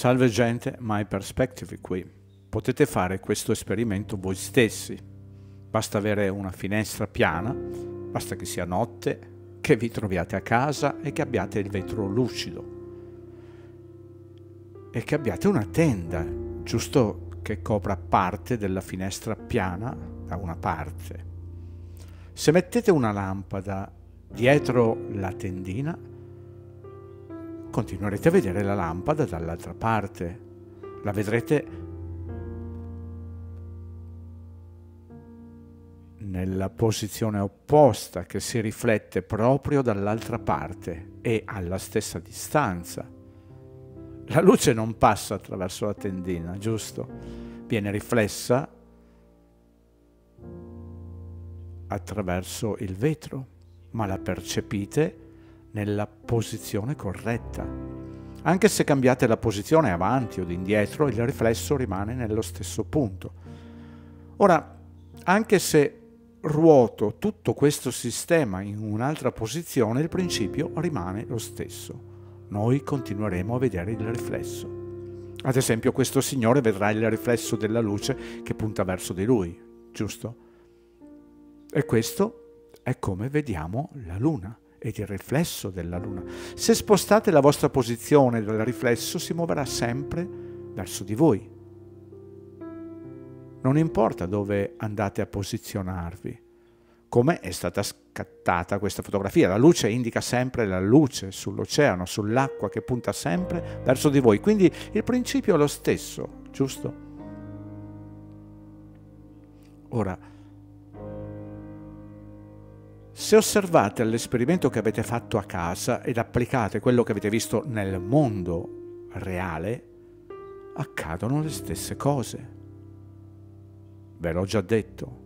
Salve gente, My Perspective qui. Potete fare questo esperimento voi stessi. Basta avere una finestra piana, basta che sia notte, che vi troviate a casa e che abbiate il vetro lucido. E che abbiate una tenda, giusto che copra parte della finestra piana da una parte. Se mettete una lampada dietro la tendina, continuerete a vedere la lampada dall'altra parte. La vedrete nella posizione opposta che si riflette proprio dall'altra parte e alla stessa distanza. La luce non passa attraverso la tendina, giusto? Viene riflessa attraverso il vetro, ma la percepite nella posizione corretta. Anche se cambiate la posizione avanti o indietro, il riflesso rimane nello stesso punto. Ora, anche se ruoto tutto questo sistema in un'altra posizione, il principio rimane lo stesso. Noi continueremo a vedere il riflesso. Ad esempio, questo signore vedrà il riflesso della luce che punta verso di lui, giusto? E questo è come vediamo la luna ed il riflesso della luna. Se spostate la vostra posizione dal riflesso, si muoverà sempre verso di voi. Non importa dove andate a posizionarvi. Come è stata scattata questa fotografia? La luce indica sempre la luce sull'oceano, sull'acqua che punta sempre verso di voi. Quindi il principio è lo stesso, giusto? Ora, se osservate l'esperimento che avete fatto a casa ed applicate quello che avete visto nel mondo reale, accadono le stesse cose. Ve l'ho già detto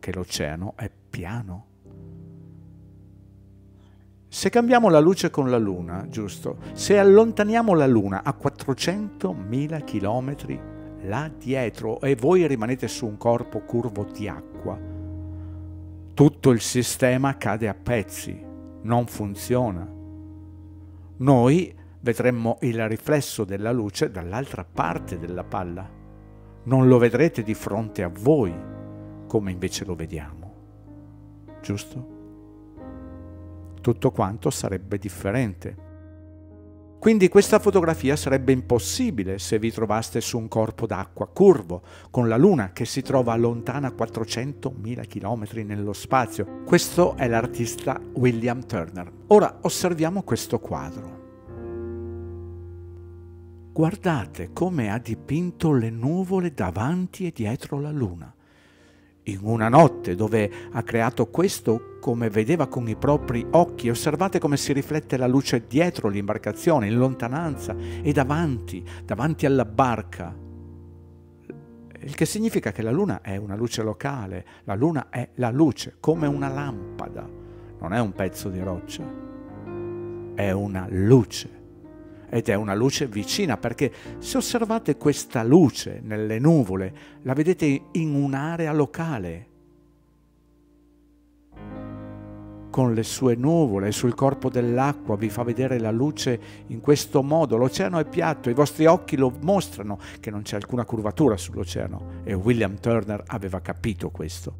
che l'oceano è piano. Se cambiamo la luce con la Luna, giusto? Se allontaniamo la Luna a 400.000 km là dietro e voi rimanete su un corpo curvo di acqua, tutto il sistema cade a pezzi, non funziona. Noi vedremmo il riflesso della luce dall'altra parte della palla. Non lo vedrete di fronte a voi, come invece lo vediamo. Giusto? Tutto quanto sarebbe differente. Quindi questa fotografia sarebbe impossibile se vi trovaste su un corpo d'acqua curvo, con la Luna che si trova lontana 400.000 km nello spazio. Questo è l'artista William Turner. Ora osserviamo questo quadro. Guardate come ha dipinto le nuvole davanti e dietro la Luna in una notte dove ha creato questo come vedeva con i propri occhi. Osservate come si riflette la luce dietro l'imbarcazione, in lontananza e davanti, davanti alla barca. Il che significa che la luna è una luce locale, la luna è la luce, come una lampada, non è un pezzo di roccia, è una luce ed è una luce vicina perché se osservate questa luce nelle nuvole la vedete in un'area locale con le sue nuvole sul corpo dell'acqua vi fa vedere la luce in questo modo. L'oceano è piatto, i vostri occhi lo mostrano che non c'è alcuna curvatura sull'oceano e William Turner aveva capito questo.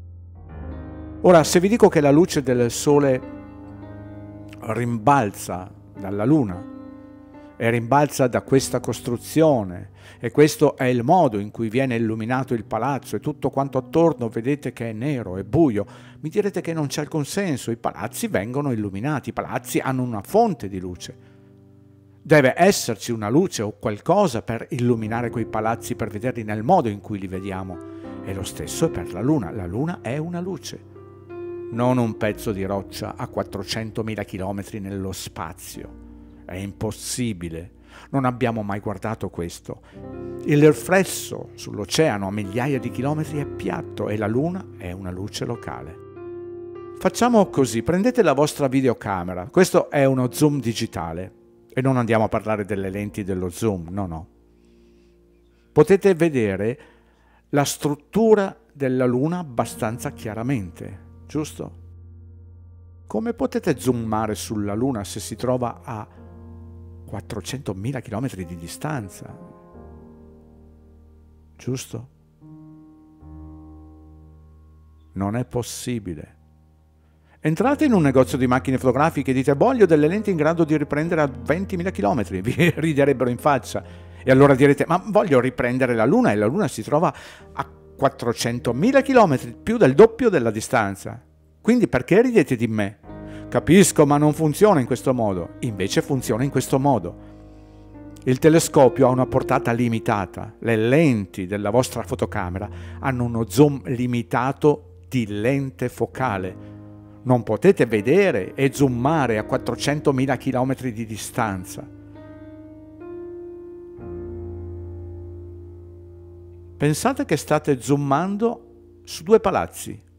Ora, se vi dico che la luce del sole rimbalza dalla luna, e rimbalza da questa costruzione e questo è il modo in cui viene illuminato il palazzo e tutto quanto attorno vedete che è nero e buio, mi direte che non c'è alcun senso, i palazzi vengono illuminati, i palazzi hanno una fonte di luce. Deve esserci una luce o qualcosa per illuminare quei palazzi, per vederli nel modo in cui li vediamo. E lo stesso è per la luna, la luna è una luce, non un pezzo di roccia a 400.000 km nello spazio. È impossibile. Non abbiamo mai guardato questo. Il riflesso sull'oceano a migliaia di chilometri è piatto e la luna è una luce locale. Facciamo così, prendete la vostra videocamera, questo è uno zoom digitale e non andiamo a parlare delle lenti dello zoom, no no. Potete vedere la struttura della luna abbastanza chiaramente, giusto? Come potete zoomare sulla luna se si trova a 400.000 km di distanza. Giusto? Non è possibile. Entrate in un negozio di macchine fotografiche e dite voglio delle lenti in grado di riprendere a 20.000 km, vi riderebbero in faccia. E allora direte ma voglio riprendere la Luna e la Luna si trova a 400.000 km, più del doppio della distanza. Quindi perché ridete di me? Capisco, ma non funziona in questo modo. Invece funziona in questo modo. Il telescopio ha una portata limitata, le lenti della vostra fotocamera hanno uno zoom limitato di lente focale. Non potete vedere e zoomare a 400.000 km di distanza. Pensate che state zoomando su due palazzi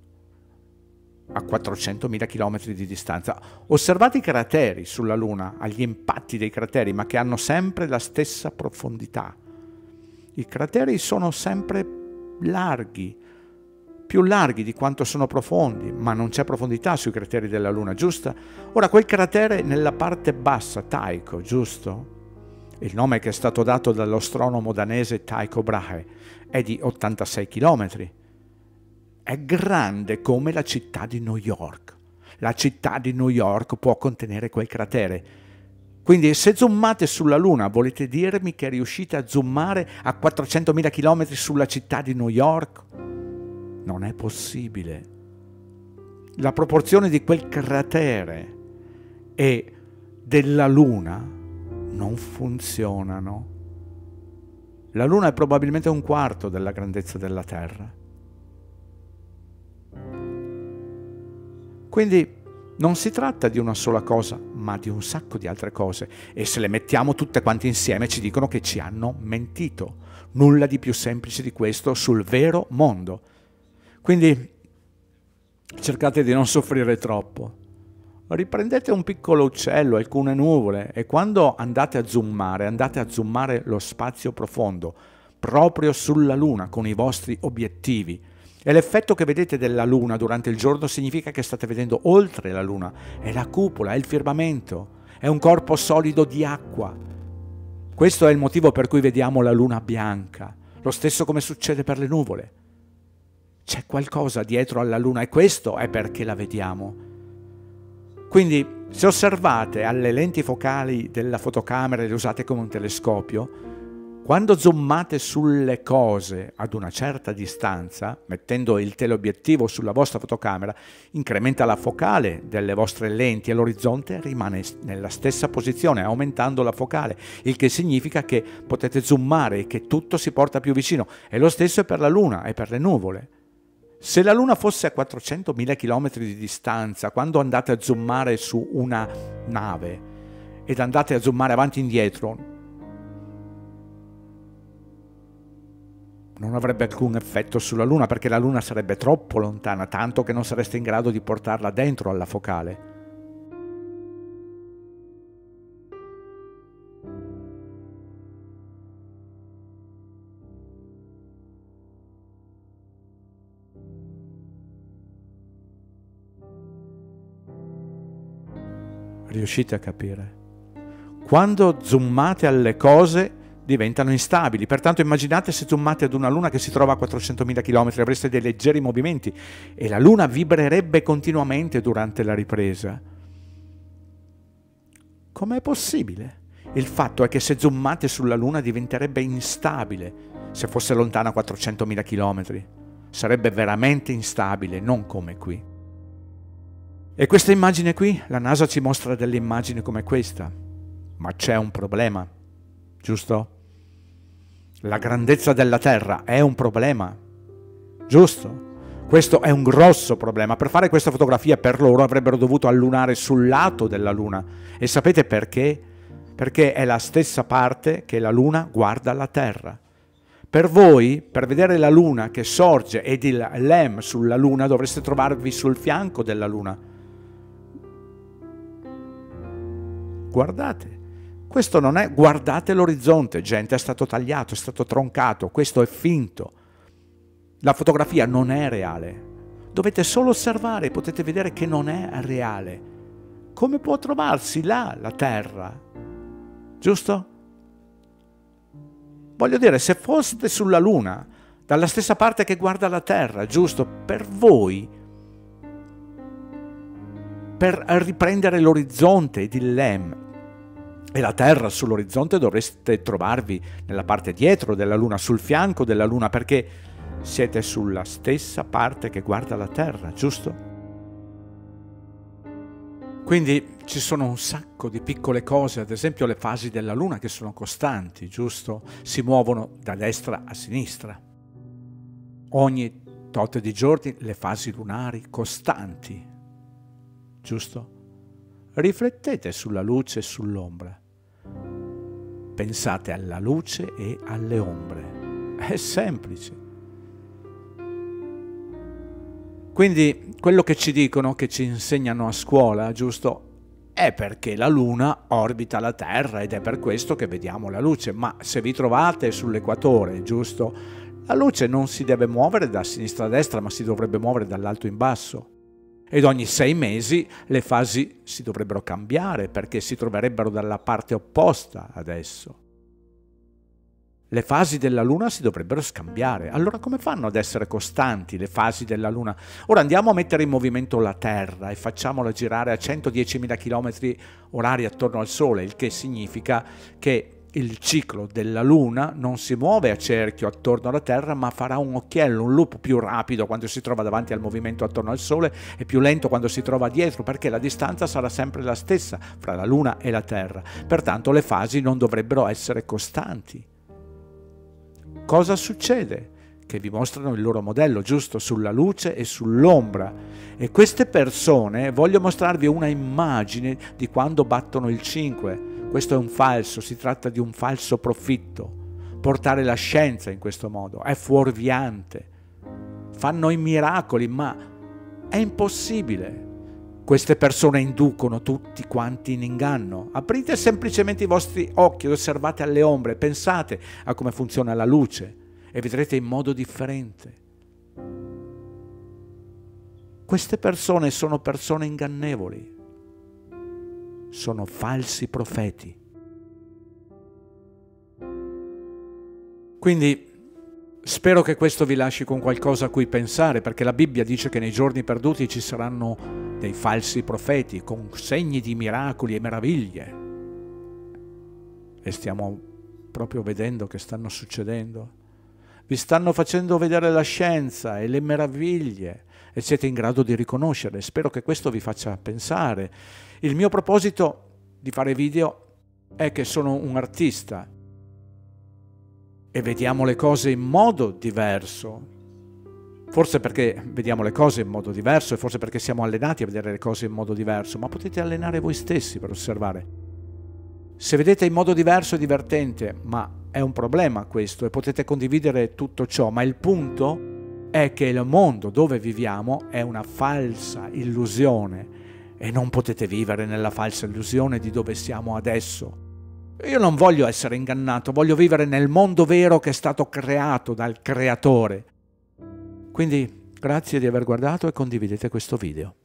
a 400.000 km di distanza. Osservate i crateri sulla Luna, agli impatti dei crateri, ma che hanno sempre la stessa profondità. I crateri sono sempre larghi, più larghi di quanto sono profondi, ma non c'è profondità sui crateri della Luna, giusto? Ora, quel cratere nella parte bassa, Tycho, giusto? Il nome che è stato dato dall'astronomo danese Tycho Brahe è di 86 chilometri è grande come la città di New York. La città di New York può contenere quel cratere. Quindi se zoomate sulla Luna, volete dirmi che riuscite a zoomare a 400.000 km sulla città di New York? Non è possibile. La proporzione di quel cratere e della Luna non funzionano. La Luna è probabilmente un quarto della grandezza della Terra. Quindi non si tratta di una sola cosa, ma di un sacco di altre cose. E se le mettiamo tutte quante insieme ci dicono che ci hanno mentito. Nulla di più semplice di questo sul vero mondo. Quindi cercate di non soffrire troppo. Riprendete un piccolo uccello, alcune nuvole e quando andate a zoomare, andate a zoomare lo spazio profondo, proprio sulla Luna con i vostri obiettivi e l'effetto che vedete della Luna durante il giorno significa che state vedendo oltre la Luna. È la cupola, è il firmamento, è un corpo solido di acqua. Questo è il motivo per cui vediamo la Luna bianca. Lo stesso come succede per le nuvole. C'è qualcosa dietro alla Luna e questo è perché la vediamo. Quindi se osservate alle lenti focali della fotocamera e le usate come un telescopio, quando zoomate sulle cose ad una certa distanza, mettendo il teleobiettivo sulla vostra fotocamera, incrementa la focale delle vostre lenti e l'orizzonte rimane nella stessa posizione, aumentando la focale, il che significa che potete zoomare e che tutto si porta più vicino. E lo stesso è per la Luna e per le nuvole. Se la Luna fosse a 400.000 km di distanza, quando andate a zoomare su una nave ed andate a zoomare avanti e indietro, non avrebbe alcun effetto sulla Luna perché la Luna sarebbe troppo lontana, tanto che non sareste in grado di portarla dentro alla focale. Riuscite a capire? Quando zoomate alle cose diventano instabili. Pertanto immaginate se zoomate ad una luna che si trova a 400.000 km, avreste dei leggeri movimenti e la luna vibrerebbe continuamente durante la ripresa. Com'è possibile? Il fatto è che se zoomate sulla luna diventerebbe instabile se fosse lontana a 400.000 km. Sarebbe veramente instabile, non come qui. E questa immagine qui, la NASA ci mostra delle immagini come questa, ma c'è un problema, giusto? La grandezza della Terra è un problema, giusto? Questo è un grosso problema. Per fare questa fotografia per loro avrebbero dovuto allunare sul lato della Luna. E sapete perché? Perché è la stessa parte che la Luna guarda la Terra. Per voi, per vedere la Luna che sorge ed il LEM sulla Luna, dovreste trovarvi sul fianco della Luna. Guardate, questo non è guardate l'orizzonte, gente, è stato tagliato, è stato troncato, questo è finto. La fotografia non è reale. Dovete solo osservare, potete vedere che non è reale. Come può trovarsi là la Terra? Giusto? Voglio dire, se foste sulla Luna, dalla stessa parte che guarda la Terra, giusto? Per voi, per riprendere l'orizzonte di Lem e la Terra sull'orizzonte dovreste trovarvi nella parte dietro della Luna, sul fianco della Luna, perché siete sulla stessa parte che guarda la Terra, giusto? Quindi ci sono un sacco di piccole cose, ad esempio le fasi della Luna che sono costanti, giusto? Si muovono da destra a sinistra. Ogni tot di giorni le fasi lunari costanti, giusto? Riflettete sulla luce e sull'ombra. Pensate alla luce e alle ombre. È semplice. Quindi quello che ci dicono, che ci insegnano a scuola, giusto? È perché la Luna orbita la Terra ed è per questo che vediamo la luce. Ma se vi trovate sull'equatore, giusto? La luce non si deve muovere da sinistra a destra, ma si dovrebbe muovere dall'alto in basso. Ed ogni sei mesi le fasi si dovrebbero cambiare perché si troverebbero dalla parte opposta adesso le fasi della Luna si dovrebbero scambiare. Allora come fanno ad essere costanti le fasi della Luna? Ora andiamo a mettere in movimento la Terra e facciamola girare a 110.000 km orari attorno al Sole, il che significa che il ciclo della Luna non si muove a cerchio attorno alla Terra, ma farà un occhiello, un loop più rapido quando si trova davanti al movimento attorno al Sole e più lento quando si trova dietro, perché la distanza sarà sempre la stessa fra la Luna e la Terra. Pertanto le fasi non dovrebbero essere costanti. Cosa succede? Che vi mostrano il loro modello giusto sulla luce e sull'ombra. E queste persone, voglio mostrarvi una immagine di quando battono il 5. Questo è un falso, si tratta di un falso profitto. Portare la scienza in questo modo è fuorviante. Fanno i miracoli, ma è impossibile. Queste persone inducono tutti quanti in inganno. Aprite semplicemente i vostri occhi, osservate alle ombre, pensate a come funziona la luce e vedrete in modo differente. Queste persone sono persone ingannevoli, sono falsi profeti. Quindi spero che questo vi lasci con qualcosa a cui pensare, perché la Bibbia dice che nei giorni perduti ci saranno dei falsi profeti con segni di miracoli e meraviglie. E stiamo proprio vedendo che stanno succedendo. Vi stanno facendo vedere la scienza e le meraviglie e siete in grado di riconoscerle. Spero che questo vi faccia pensare. Il mio proposito di fare video è che sono un artista e vediamo le cose in modo diverso Forse perché vediamo le cose in modo diverso e forse perché siamo allenati a vedere le cose in modo diverso, ma potete allenare voi stessi per osservare. Se vedete in modo diverso è divertente, ma è un problema questo e potete condividere tutto ciò, ma il punto è che il mondo dove viviamo è una falsa illusione e non potete vivere nella falsa illusione di dove siamo adesso. Io non voglio essere ingannato, voglio vivere nel mondo vero che è stato creato dal creatore quindi grazie di aver guardato e condividete questo video.